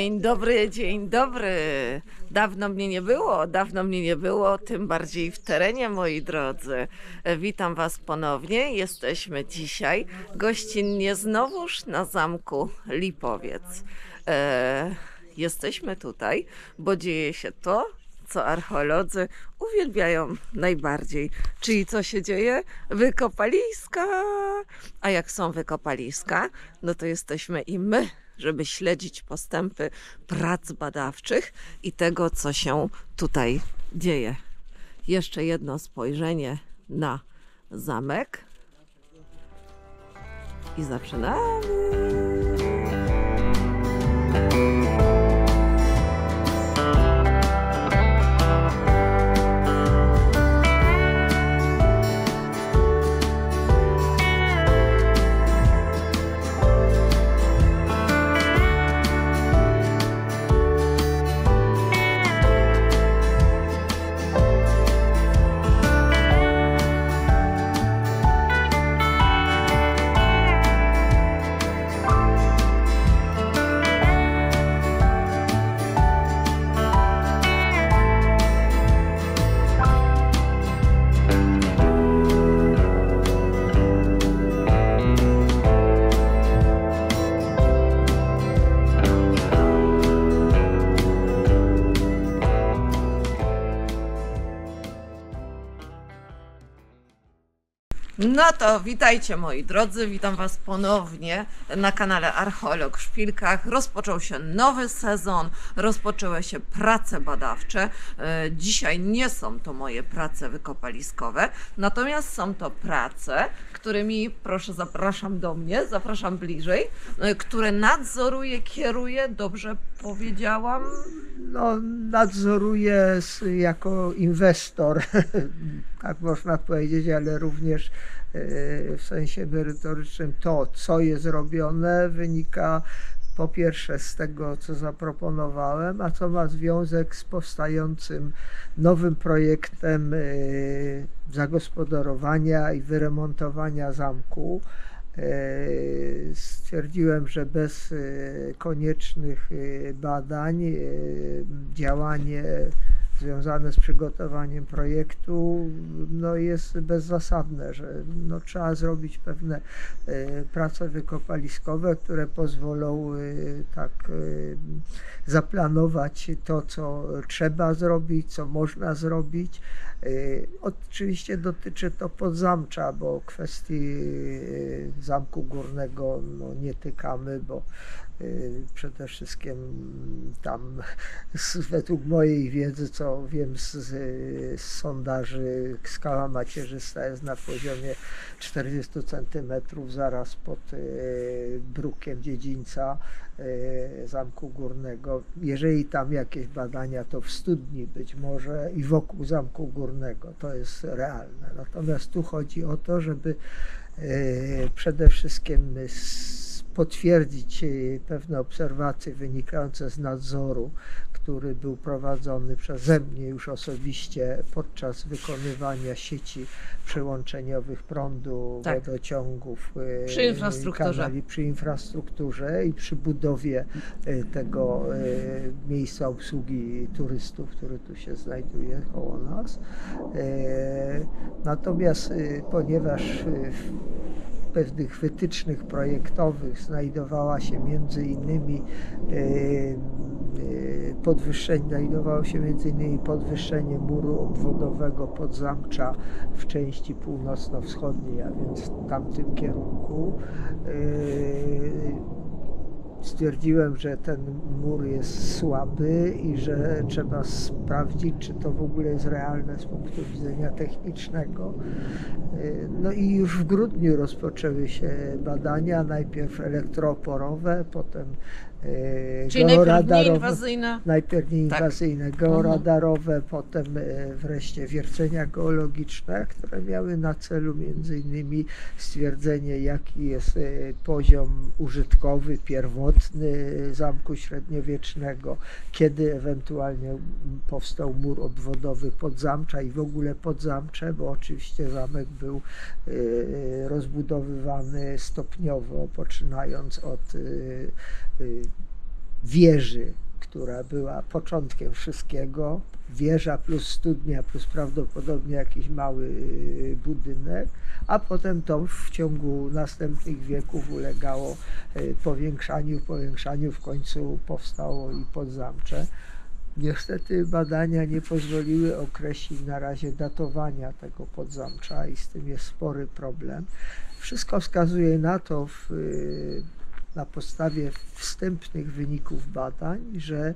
Dzień dobry, dzień dobry. Dawno mnie nie było, dawno mnie nie było, tym bardziej w terenie, moi drodzy. Witam Was ponownie. Jesteśmy dzisiaj gościnnie znowuż na zamku Lipowiec. E, jesteśmy tutaj, bo dzieje się to, co archeolodzy uwielbiają najbardziej. Czyli co się dzieje? Wykopaliska! A jak są wykopaliska, no to jesteśmy i my, żeby śledzić postępy prac badawczych i tego, co się tutaj dzieje. Jeszcze jedno spojrzenie na zamek. I zaczynamy. No to witajcie moi drodzy, witam Was ponownie na kanale Archeolog w Szpilkach. Rozpoczął się nowy sezon, rozpoczęły się prace badawcze. E, Dzisiaj nie są to moje prace wykopaliskowe, natomiast są to prace, którymi, proszę zapraszam do mnie, zapraszam bliżej, e, które nadzoruję, kieruję, dobrze powiedziałam? No, nadzoruję s- jako inwestor, tak można powiedzieć, ale również w sensie merytorycznym to, co jest robione, wynika po pierwsze z tego, co zaproponowałem, a co ma związek z powstającym nowym projektem e, zagospodarowania i wyremontowania zamku. E, Stwierdziłem, że bez koniecznych badań działanie związane z przygotowaniem projektu no jest bezzasadne, że no trzeba zrobić pewne e, prace wykopaliskowe, które pozwolą e, tak e, zaplanować to, co trzeba zrobić, co można zrobić. Oczywiście dotyczy to podzamcza, bo kwestii zamku górnego no, nie tykamy, bo przede wszystkim tam z, według mojej wiedzy, co wiem z, z, z sondaży, skala macierzysta jest na poziomie 40 cm zaraz pod e, brukiem dziedzińca e, Zamku Górnego. Jeżeli tam jakieś badania, to w studni być może i wokół Zamku Górnego, to jest realne. Natomiast tu chodzi o to, żeby e, przede wszystkim s- potwierdzić e, pewne obserwacje wynikające z nadzoru, który był prowadzony przeze mnie już osobiście podczas wykonywania sieci przełączeniowych prądu, Tak. wodociągów, e, Przy infrastrukturze. kanali, przy infrastrukturze i przy budowie e, tego miejsca obsługi turystów, który tu się znajduje koło nas. Natomiast ponieważ pewnych wytycznych projektowych znajdowała się między innymi e, e, podwyższenie, znajdowało się między innymi podwyższenie muru obwodowego podzamcza w części północno-wschodniej, a więc w tamtym kierunku. Stwierdziłem, że ten mur jest słaby i że trzeba sprawdzić, czy to w ogóle jest realne z punktu widzenia technicznego. Y, No i już w grudniu rozpoczęły się badania, najpierw elektrooporowe, potem Czyli najpierw nieinwazyjne. Najpierw Tak. nieinwazyjne, georadarowe, potem e, wreszcie wiercenia geologiczne, które miały na celu między innymi stwierdzenie, jaki jest e, poziom użytkowy, pierwotny zamku średniowiecznego, kiedy ewentualnie powstał mur odwodowy podzamcza i w ogóle podzamcze, bo oczywiście zamek był e, rozbudowywany stopniowo, poczynając od e, e, wieży, która była początkiem wszystkiego. Wieża plus studnia, plus prawdopodobnie jakiś mały y, budynek, a potem to w ciągu następnych wieków ulegało y, powiększaniu, powiększaniu, w końcu powstało i podzamcze. Niestety badania nie pozwoliły określić na razie datowania tego podzamcza i z tym jest spory problem. Wszystko wskazuje na to w, y, na podstawie wstępnych wyników badań, że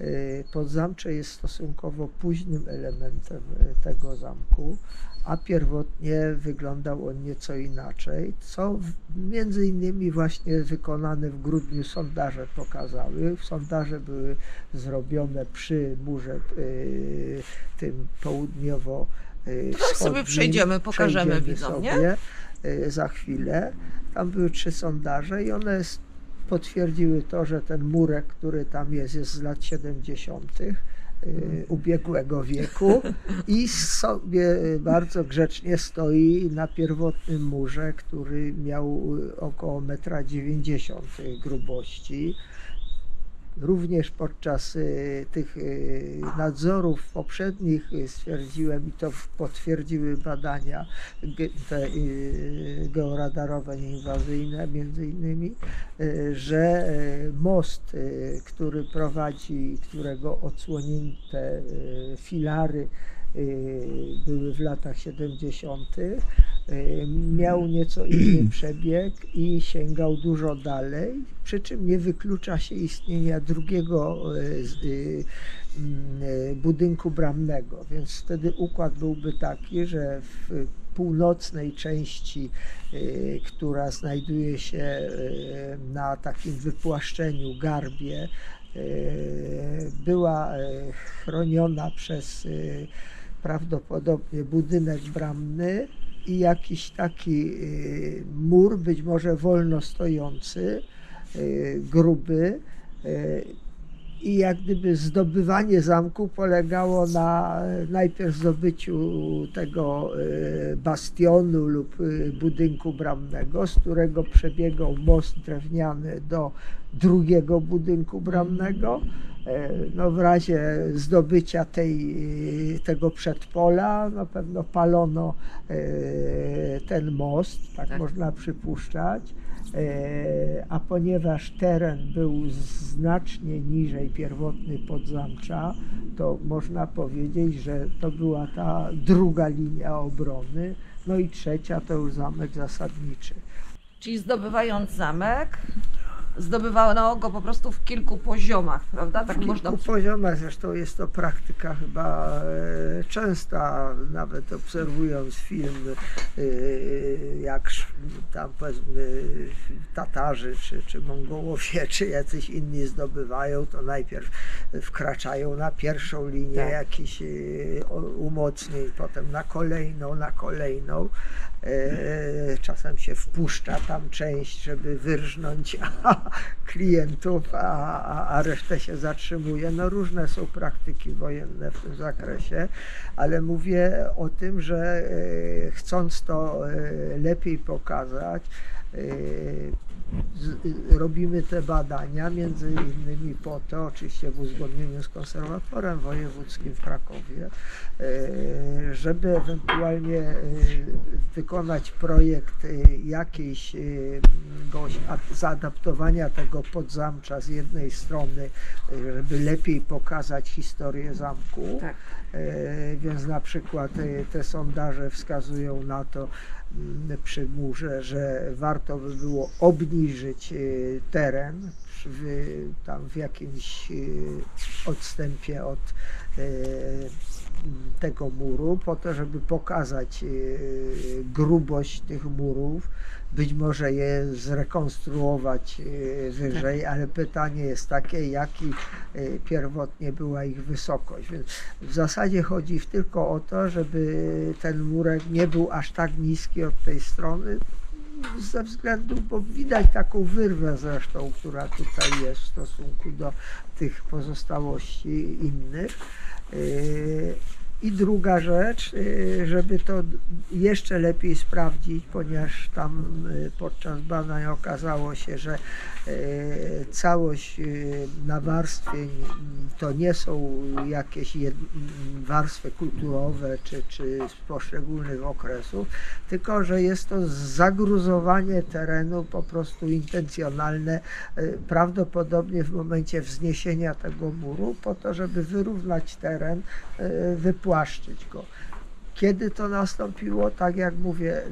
y, podzamcze jest stosunkowo późnym elementem y, tego zamku, a pierwotnie wyglądał on nieco inaczej, co między innymi właśnie wykonane w grudniu sondaże pokazały. Sondaże były zrobione przy murze y, tym południowo y, Teraz sobie przejdziemy, pokażemy widzom, nie? Y, za chwilę. Tam były trzy sondaże i one potwierdziły to, że ten murek, który tam jest, jest z lat 70. y, ubiegłego wieku i sobie bardzo grzecznie stoi na pierwotnym murze, który miał y, około 1,90 m grubości. Również podczas y, tych y, nadzorów poprzednich y, stwierdziłem i to potwierdziły badania te georadarowe nieinwazyjne między innymi, że most, który prowadzi, którego odsłonięte filary były w latach 70., y, miał nieco inny przebieg i sięgał dużo dalej, przy czym nie wyklucza się istnienia drugiego mm, y, budynku bramnego, więc wtedy układ byłby taki, że w północnej części, która znajduje się na takim wypłaszczeniu, garbie, była chroniona przez prawdopodobnie budynek bramny i jakiś taki y, mur, być może wolno stojący, y, gruby. I jak gdyby zdobywanie zamku polegało na najpierw zdobyciu tego y, bastionu lub y, budynku bramnego, z którego przebiegał most drewniany do drugiego budynku bramnego. E, No w razie zdobycia tej, tego przedpola na pewno palono e, ten most, tak, Tak. można przypuszczać. E, A ponieważ teren był znacznie niżej pierwotny podzamcza, to można powiedzieć, że to była ta druga linia obrony. No i trzecia to już zamek zasadniczy. Czyli zdobywając zamek, zdobywano go po prostu w kilku poziomach, prawda? Tak W można kilku poziomach, zresztą jest to praktyka chyba e, częsta, nawet obserwując film, e, jak tam powiedzmy Tatarzy, czy, czy Mongołowie, czy jacyś inni zdobywają, to najpierw wkraczają na pierwszą linię Tak. jakichś e, umocnień, potem na kolejną, na kolejną. Czasem się wpuszcza tam część, żeby wyrżnąć klientów, a, a, a resztę się zatrzymuje. No różne są praktyki wojenne w tym zakresie, ale mówię o tym, że e, chcąc to e, lepiej pokazać, e, robimy te badania, między innymi po to, oczywiście w uzgodnieniu z konserwatorem wojewódzkim w Krakowie, e, żeby ewentualnie e, wykonać projekt e, jakiejś zaadaptowania tego podzamcza z jednej strony, żeby lepiej pokazać historię zamku, Tak. Więc na przykład te sondaże wskazują na to przy murze, że warto by było obniżyć e, teren w, tam w jakimś e, odstępie od e, tego muru, po to, żeby pokazać e, grubość tych murów, być może je zrekonstruować wyżej, ale pytanie jest takie, jaki pierwotnie była ich wysokość. Więc w zasadzie chodzi tylko o to, żeby ten murek nie był aż tak niski od tej strony, ze względu, bo widać taką wyrwę zresztą, która tutaj jest w stosunku do tych pozostałości innych. I druga rzecz, y, żeby to jeszcze lepiej sprawdzić, ponieważ tam y, podczas badań okazało się, że y, całość nawarstwień to nie są jakieś warstwy kulturowe czy, czy z poszczególnych okresów, tylko że jest to zagruzowanie terenu po prostu intencjonalne, prawdopodobnie w momencie wzniesienia tego muru, po to, żeby wyrównać teren, y, wypłaszczyć go. Kiedy to nastąpiło, tak jak mówię,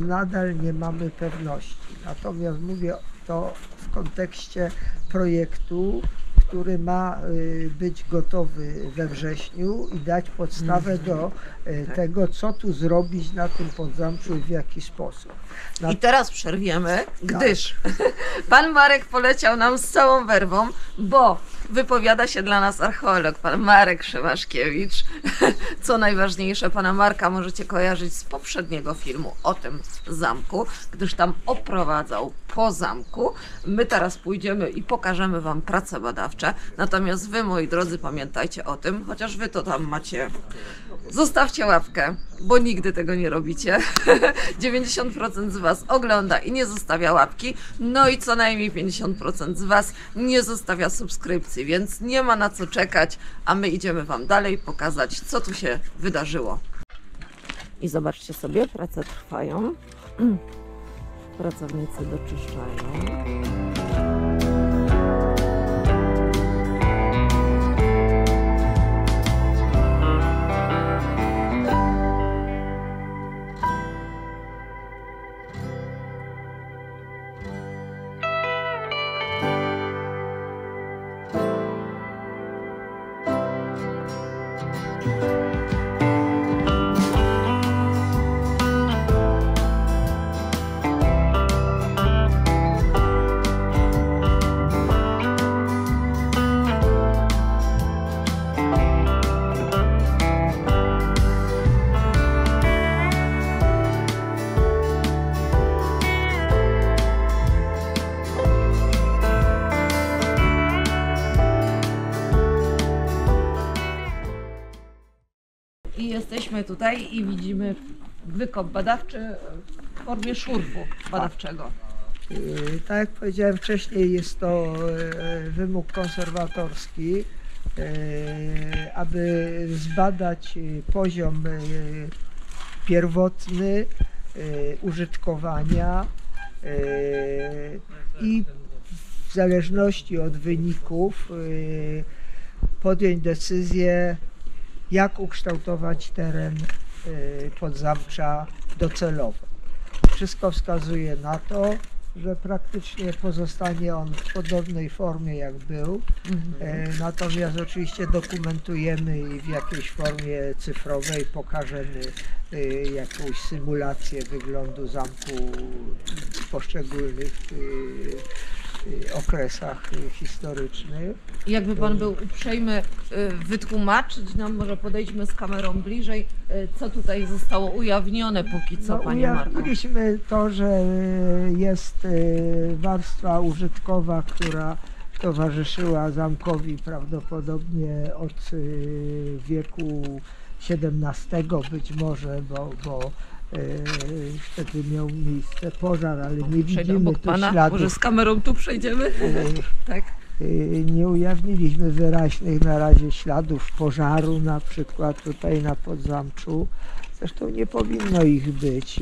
nadal nie mamy pewności. Natomiast mówię to w kontekście projektu, który ma y, być gotowy we wrześniu i dać podstawę do y, Tak. tego, co tu zrobić na tym podzamczu i w jaki sposób. Na I teraz przerwiemy, gdyż pan Marek poleciał nam z całą werwą, bo wypowiada się dla nas archeolog, pan Marek Szymaszkiewicz. Co najważniejsze, pana Marka możecie kojarzyć z poprzedniego filmu o tym zamku, gdyż tam oprowadzał po zamku. My teraz pójdziemy i pokażemy wam prace badawcze. Natomiast wy, moi drodzy, pamiętajcie o tym, chociaż wy to tam macie Zostawcie łapkę, bo nigdy tego nie robicie. 90% z Was ogląda i nie zostawia łapki, no i co najmniej 50% z Was nie zostawia subskrypcji, więc nie ma na co czekać, a my idziemy Wam dalej pokazać, co tu się wydarzyło. I zobaczcie sobie, prace trwają. Pracownicy doczyszczają. Tutaj i widzimy wykop badawczy w formie szurfu badawczego. Y, Tak jak powiedziałem wcześniej, jest to e, wymóg konserwatorski, e, aby zbadać poziom pierwotny użytkowania i w zależności od wyników podjąć decyzję, jak ukształtować teren e, podzamcza docelowo. Wszystko wskazuje na to, że praktycznie pozostanie on w podobnej formie jak był. E, Natomiast oczywiście dokumentujemy i w jakiejś formie cyfrowej pokażemy e, jakąś symulację wyglądu zamku poszczególnych e, okresach e, historycznych. Jakby Pan był uprzejmy y, wytłumaczyć nam, może podejdźmy z kamerą bliżej, y, co tutaj zostało ujawnione póki co, No, Panie Marku. ujawniliśmy to, że jest warstwa użytkowa, która towarzyszyła zamkowi prawdopodobnie od wieku XVII być może, bo, bo wtedy miał miejsce pożar, ale nie Przejdę widzimy tu Pana, śladów. może z kamerą tu przejdziemy? e, Tak. Y, Nie ujawniliśmy wyraźnych na razie śladów pożaru, na przykład tutaj na Podzamczu. Zresztą nie powinno ich być,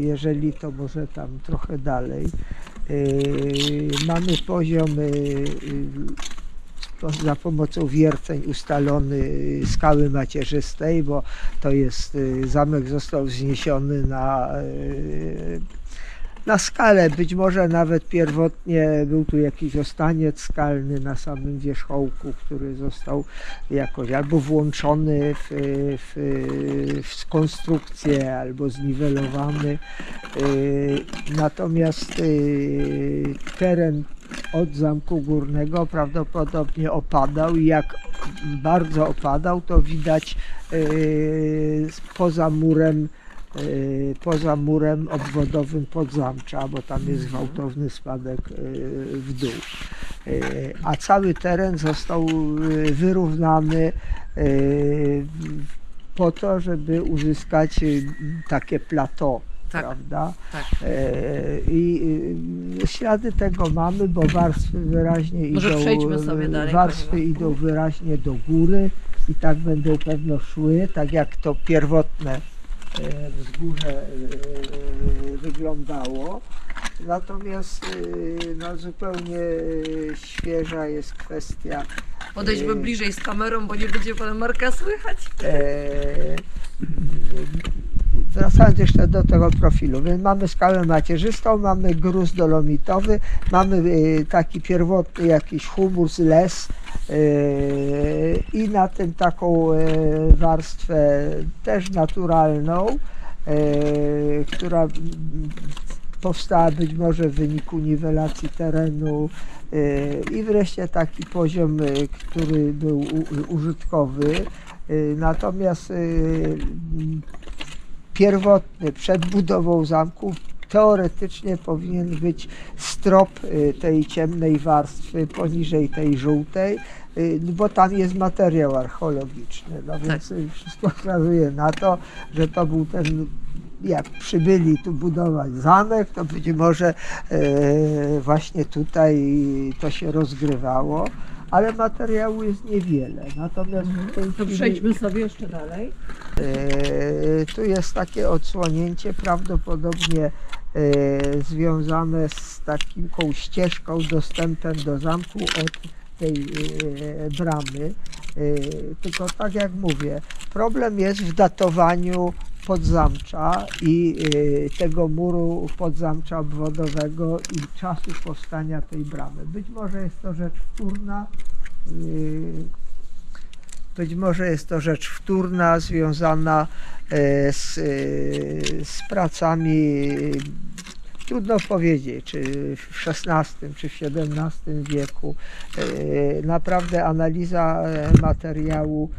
jeżeli to może tam trochę dalej. Mamy poziom za pomocą wierceń ustalony y, skały macierzystej, bo to jest, y, zamek został wzniesiony na y, na skalę, być może nawet pierwotnie był tu jakiś ostaniec skalny na samym wierzchołku, który został jakoś albo włączony w, w, w konstrukcję, albo zniwelowany. Natomiast teren od Zamku Górnego prawdopodobnie opadał i jak bardzo opadał, to widać y, poza murem y, poza murem obwodowym Podzamcza, bo tam jest gwałtowny spadek y, w dół. A cały teren został wyrównany po to, żeby uzyskać takie plateau, Tak. prawda? Tak. E, I y, ślady tego mamy, bo warstwy wyraźnie Może idą, sobie dalej, warstwy idą wyraźnie do góry i tak będą pewno szły, tak jak to pierwotne e, wzgórze e, wyglądało. Natomiast e, no, zupełnie e, świeża jest kwestia Podejdźmy e, bliżej z kamerą, bo nie będzie pana Marka słychać. E, Wracając jeszcze do tego profilu, więc mamy skałę macierzystą, mamy gruz dolomitowy, mamy e, taki pierwotny jakiś humus, les e, i na tym taką e, warstwę też naturalną, która powstała być może w wyniku niwelacji terenu i wreszcie taki poziom, który był użytkowy. Y, Natomiast y, pierwotny przed budową zamku teoretycznie powinien być strop y, tej ciemnej warstwy poniżej tej żółtej, y, bo tam jest materiał archeologiczny. No więc y, wszystko wskazuje na to, że to był ten jak przybyli tu budować zamek, to być może e, właśnie tutaj to się rozgrywało, ale materiału jest niewiele. Natomiast tej To przejdźmy sobie jeszcze dalej. E, Tu jest takie odsłonięcie prawdopodobnie e, związane z taką ścieżką, dostępem do zamku od tej e, bramy. Tylko tak jak mówię, problem jest w datowaniu podzamcza i e, tego muru podzamcza obwodowego i czasu powstania tej bramy. Być może jest to rzecz wtórna, e, być może jest to rzecz wtórna, związana e, z, e, z pracami, trudno powiedzieć, czy w XVI czy w XVII wieku. E, Naprawdę analiza materiału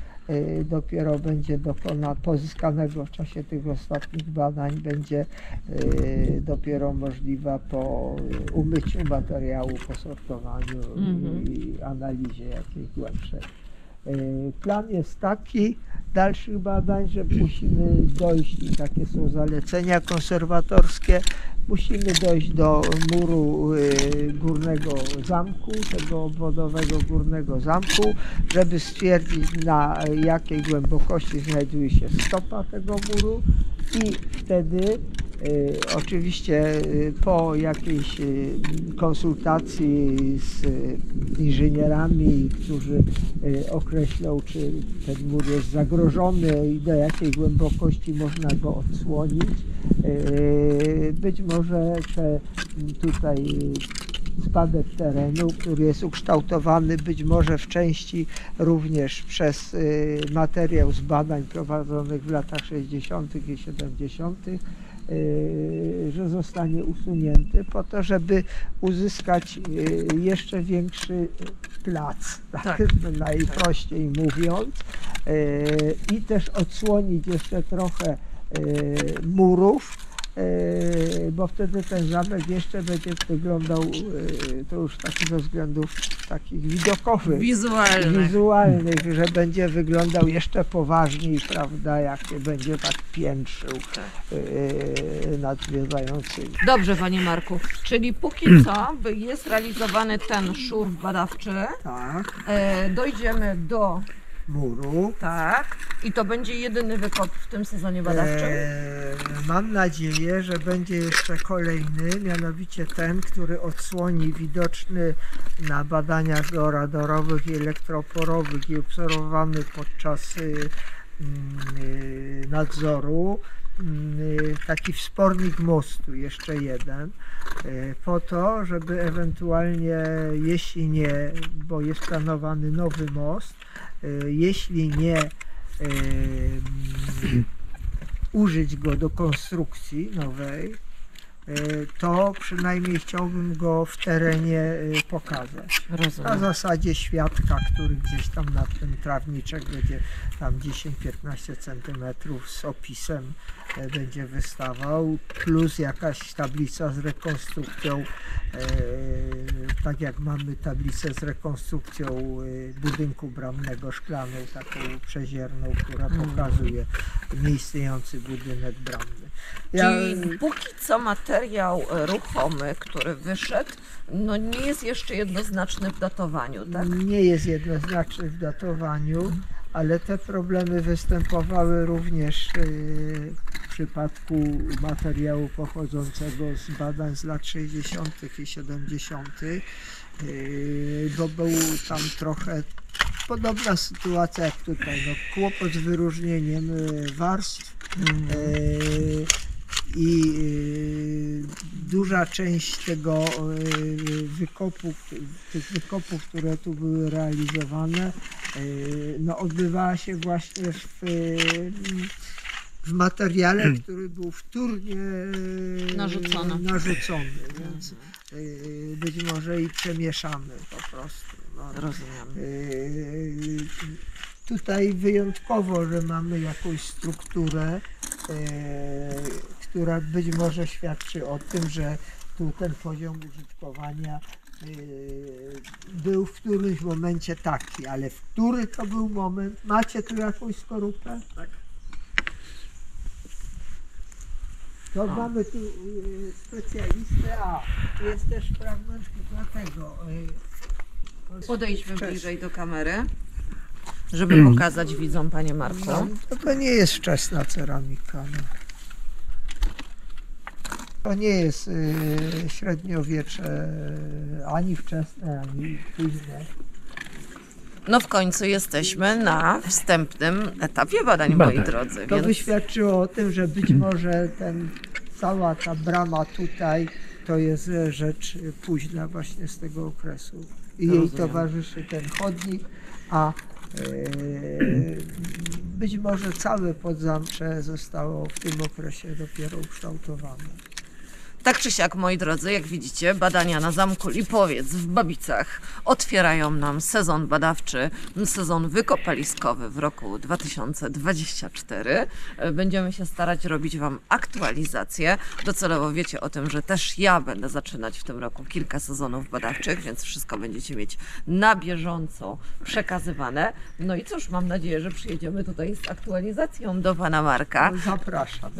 dopiero będzie dokonana, pozyskanego w czasie tych ostatnich badań, będzie e, dopiero możliwa po umyciu materiału, posortowaniu Mhm. i analizie jakiejś głębszej. E, Plan jest taki dalszych badań, że musimy dojść, i takie są zalecenia konserwatorskie, musimy dojść do muru e, górnego zamku, tego obwodowego górnego zamku, żeby stwierdzić na jakiej głębokości znajduje się stopa tego muru i wtedy oczywiście e, po jakiejś e, konsultacji z inżynierami, którzy określą, czy ten mur jest zagrożony i do jakiej głębokości można go odsłonić. Być może te tutaj spadek terenu, który jest ukształtowany być może w części również przez y, materiał z badań prowadzonych w latach 60. i 70., y, że zostanie usunięty po to, żeby uzyskać y, jeszcze większy plac, tak, Tak. najprościej mówiąc, y, i też odsłonić jeszcze trochę y, murów, bo wtedy ten zamek jeszcze będzie wyglądał, e, to już takich ze względów takich widokowych, Wizualne. wizualnych, że będzie wyglądał jeszcze poważniej, prawda, jak się będzie tak piętrzył e, nad zwiedzającymi. Dobrze, panie Marku. Czyli póki co jest realizowany ten szurf badawczy, Tak, e, dojdziemy do muru. tak i to będzie jedyny wykop w tym sezonie badawczym. E, mam nadzieję, że będzie jeszcze kolejny, mianowicie ten, który odsłoni widoczny na badaniach georadorowych i elektroporowych i obserwowany podczas mm, y, nadzoru taki wspornik mostu, jeszcze jeden, y, po to, żeby ewentualnie, jeśli nie, bo jest planowany nowy most, y, jeśli nie y, mm, użyć go do konstrukcji nowej, to przynajmniej chciałbym go w terenie y, pokazać. Na Rozumiem. zasadzie świadka, który gdzieś tam na ten trawniczek będzie tam 10-15 centymetrów z opisem e, będzie wystawał, plus jakaś tablica z rekonstrukcją, e, tak jak mamy tablicę z rekonstrukcją e, budynku bramnego szklaną, taką przezierną, która Mhm. pokazuje nieistniejący budynek bramny. Czyli póki co materiał e, ruchomy, który wyszedł, no nie jest jeszcze jednoznaczny w datowaniu, tak? Nie jest jednoznaczny w datowaniu, ale te problemy występowały również yy, w przypadku materiału pochodzącego z badań z lat 60. i 70., yy, bo był tam trochę podobna sytuacja jak tutaj. No, kłopot z wyróżnieniem warstw yy, i yy, duża część tego yy, wykopu, tych wykopów, które tu były realizowane, yy, no, odbywała się właśnie w, w materiale, który był wtórnie Narzucony. narzucony więc yy, być może i przemieszamy po prostu. No. Rozumiem. Tutaj wyjątkowo, że mamy jakąś strukturę, która być może świadczy o tym, że tu ten poziom użytkowania yy, był w którymś momencie taki, ale w który to był moment? Macie tu jakąś skorupę? Tak. To mamy tu yy, specjalistę, a tu jest też fragment dlatego. Yy, Podejdźmy wczesny. bliżej do kamery, żeby pokazać widzom, panie Marku. No, to, to nie jest wczesna ceramika. No. To nie jest y, średniowiecze y, ani wczesne, ani późne. No w końcu jesteśmy na wstępnym etapie badań, moi Badań. drodzy, To więc by świadczyło o tym, że być może ten, cała ta brama tutaj to jest rzecz późna właśnie z tego okresu. I jej Rozumiem. towarzyszy ten chodnik, a y, być może całe podzamcze zostało w tym okresie dopiero ukształtowane. Tak czy siak, moi drodzy, jak widzicie, badania na Zamku Lipowiec w Babicach otwierają nam sezon badawczy, sezon wykopaliskowy w roku 2024. E, Będziemy się starać robić Wam aktualizacje. Docelowo wiecie o tym, że też ja będę zaczynać w tym roku kilka sezonów badawczych, więc wszystko będziecie mieć na bieżąco przekazywane. No i cóż, mam nadzieję, że przyjedziemy tutaj z aktualizacją do Pana Marka Zapraszam.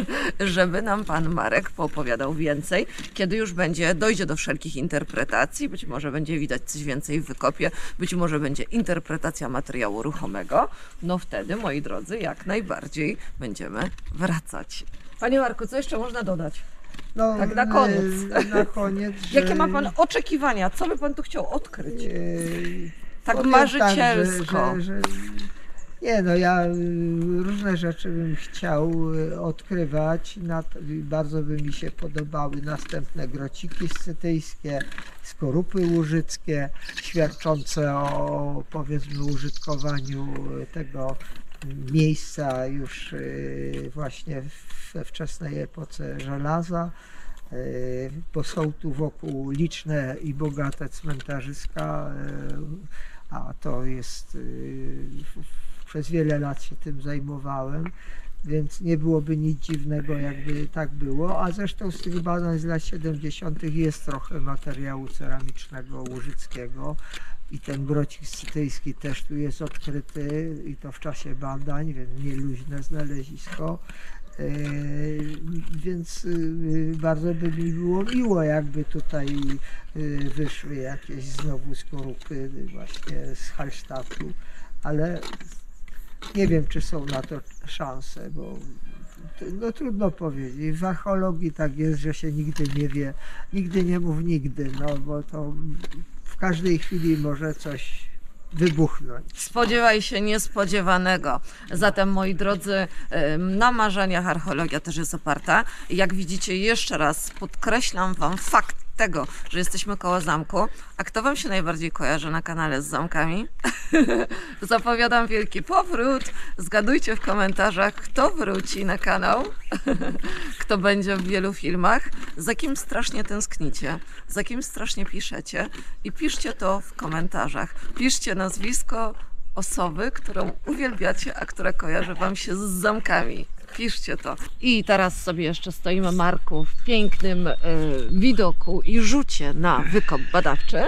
żeby nam pan Marek poopowiadał więcej, kiedy już będzie, dojdzie do wszelkich interpretacji, być może będzie widać coś więcej w wykopie, być może będzie interpretacja materiału ruchomego, no wtedy, moi drodzy, jak najbardziej będziemy wracać. Panie Marku, co jeszcze można dodać? No, Tak na koniec. e, Na koniec że, Jakie ma pan oczekiwania? Co by pan tu chciał odkryć? e, Tak marzycielsko. Tak, że, że, nie no, ja y, różne rzeczy bym chciał y, odkrywać. Na, bardzo by mi się podobały następne grociki scytyjskie, skorupy łużyckie, świadczące o powiedzmy użytkowaniu y, tego miejsca już y, właśnie we wczesnej epoce żelaza. Y, Bo są tu wokół liczne i bogate cmentarzyska, y, a to jest y, przez wiele lat się tym zajmowałem, więc nie byłoby nic dziwnego, jakby tak było. A zresztą z tych badań z lat 70. jest trochę materiału ceramicznego łużyckiego i ten grocik scytyjski też tu jest odkryty i to w czasie badań, więc nieluźne znalezisko. E, Więc y, bardzo by mi było miło, jakby tutaj y, wyszły jakieś znowu skorupy właśnie z Hallstadtu, ale nie wiem, czy są na to szanse, bo no trudno powiedzieć. W archeologii tak jest, że się nigdy nie wie, nigdy nie mów nigdy, no bo to w każdej chwili może coś wybuchnąć. Spodziewaj się niespodziewanego. Zatem, moi drodzy, na marzeniach archeologia też jest oparta. Jak widzicie, jeszcze raz podkreślam Wam fakt tego, że jesteśmy koło zamku. A kto Wam się najbardziej kojarzy na kanale z zamkami? Zapowiadam wielki powrót. Zgadujcie w komentarzach, kto wróci na kanał, kto będzie w wielu filmach, za kim strasznie tęsknicie, za kim strasznie piszecie i piszcie to w komentarzach. Piszcie nazwisko osoby, którą uwielbiacie, a która kojarzy Wam się z zamkami. Piszcie to. I teraz sobie jeszcze stoimy, Marku, w pięknym e, widoku i rzucie na wykop badawczy.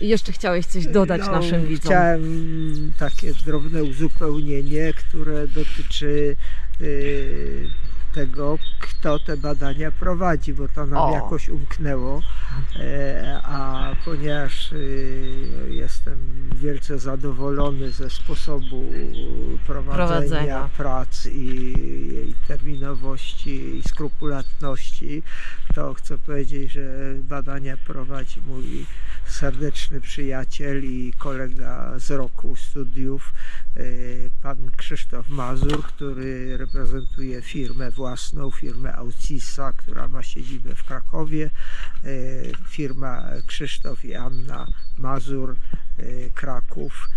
I jeszcze chciałeś coś dodać No, naszym widzom. Chciałem takie drobne uzupełnienie, które dotyczy y, tego, kto te badania prowadzi, bo to nam O. jakoś umknęło. E, a ponieważ y, jestem wielce zadowolony ze sposobu prowadzenia, Prowadzenia. prac i jej terminowości i skrupulatności, to chcę powiedzieć, że badania prowadzi mój serdeczny przyjaciel i kolega z roku studiów, y, pan Krzysztof Mazur, który reprezentuje firmę własną, firmę Aucisa, która ma siedzibę w Krakowie. Y, Firma Krzysztof i Anna Mazur, y, Kraków.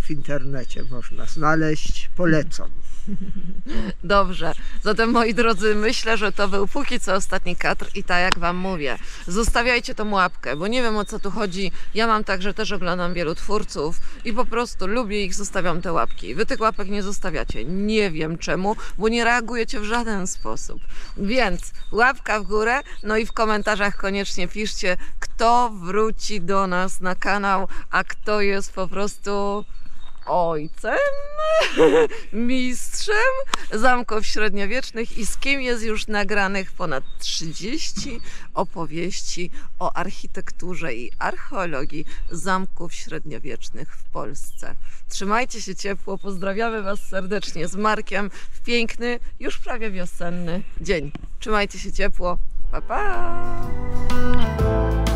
W internecie można znaleźć. Polecam. Dobrze. Zatem moi drodzy, myślę, że to był póki co ostatni kadr i tak jak wam mówię, zostawiajcie tą łapkę, bo nie wiem o co tu chodzi. Ja mam tak, że też oglądam wielu twórców i po prostu lubię ich, zostawiam te łapki. Wy tych łapek nie zostawiacie. Nie wiem czemu, bo nie reagujecie w żaden sposób. Więc łapka w górę, no i w komentarzach koniecznie piszcie, kto wróci do nas na kanał, a kto jest po prostu ojcem mistrzem zamków średniowiecznych i z kim jest już nagranych ponad 30 opowieści o architekturze i archeologii zamków średniowiecznych w Polsce. Trzymajcie się ciepło, pozdrawiamy Was serdecznie z Markiem w piękny, już prawie wiosenny dzień. Trzymajcie się ciepło, pa pa!